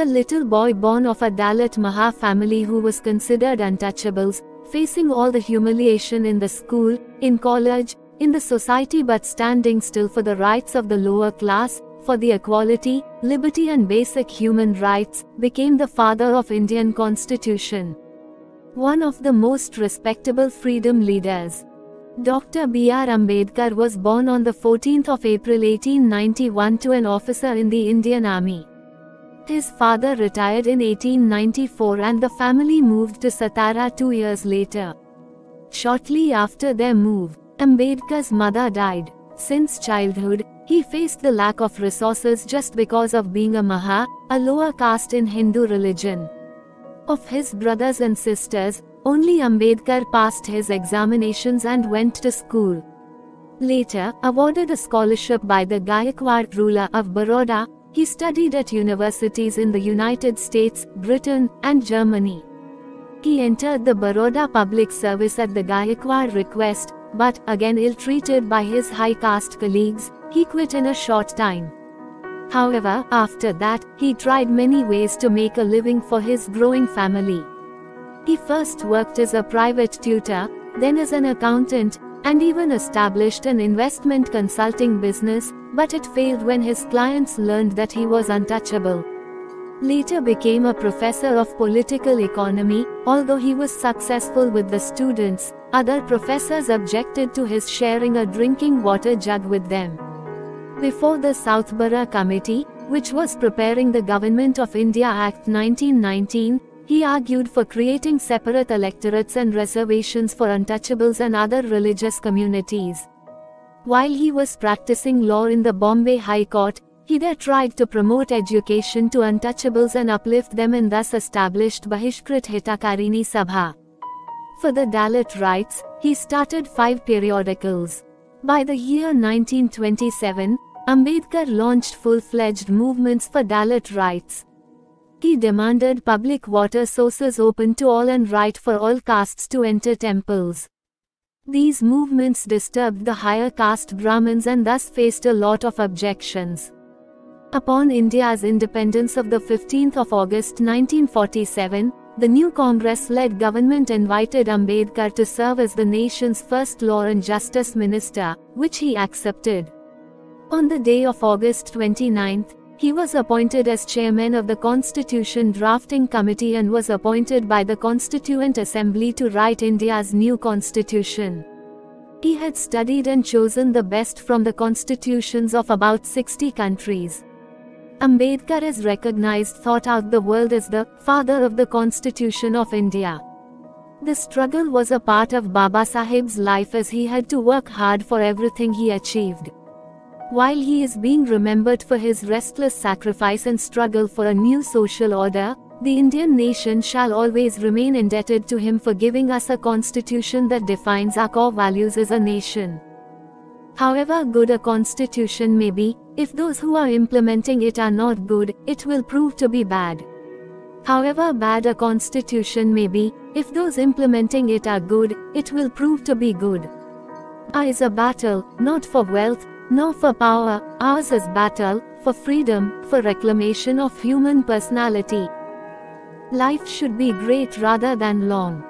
A little boy born of a Dalit Mahar family who was considered untouchables, facing all the humiliation in the school, in college, in the society but standing still for the rights of the lower class, for the equality, liberty and basic human rights, became the father of Indian constitution. One of the most respectable freedom leaders. Dr. B.R. Ambedkar was born on the 14th of April 1891 to an officer in the Indian Army. His father retired in 1894 and the family moved to Satara two years later. Shortly after their move, Ambedkar's mother died. Since childhood, he faced the lack of resources just because of being a Mahar, a lower caste in Hindu religion. Of his brothers and sisters, only Ambedkar passed his examinations and went to school. Later, awarded a scholarship by the Gayakwad ruler of Baroda, he studied at universities in the United States, Britain, and Germany. He entered the Baroda public service at the Gayakwad request, but, again ill-treated by his high caste colleagues, he quit in a short time. However, after that, he tried many ways to make a living for his growing family. He first worked as a private tutor, then as an accountant, and even established an investment consulting business, but it failed when his clients learned that he was untouchable. Later became a professor of political economy, although he was successful with the students, other professors objected to his sharing a drinking water jug with them. Before the Southborough Committee, which was preparing the Government of India Act 1919, he argued for creating separate electorates and reservations for untouchables and other religious communities. While he was practicing law in the Bombay High Court, he there tried to promote education to untouchables and uplift them and thus established Bahishkrit Hitakarini Sabha. For the Dalit rights, he started five periodicals. By the year 1927, Ambedkar launched full-fledged movements for Dalit rights. He demanded public water sources open to all and right for all castes to enter temples. These movements disturbed the higher caste Brahmins and thus faced a lot of objections. Upon India's independence of the 15th of August 1947, the new Congress-led government invited Ambedkar to serve as the nation's first law and justice minister, which he accepted. On the day of August 29, he was appointed as chairman of the Constitution Drafting Committee and was appointed by the Constituent Assembly to write India's new constitution. He had studied and chosen the best from the constitutions of about 60 countries. Ambedkar is recognized throughout the world as the father of the Constitution of India. The struggle was a part of Babasaheb's life as he had to work hard for everything he achieved. While he is being remembered for his restless sacrifice and struggle for a new social order, the Indian nation shall always remain indebted to him for giving us a constitution that defines our core values as a nation. However good a constitution may be, if those who are implementing it are not good, it will prove to be bad. However bad a constitution may be, if those implementing it are good, it will prove to be good. Ours is a battle, not for wealth, nor for power, ours is battle, for freedom, for reclamation of human personality. Life should be great rather than long.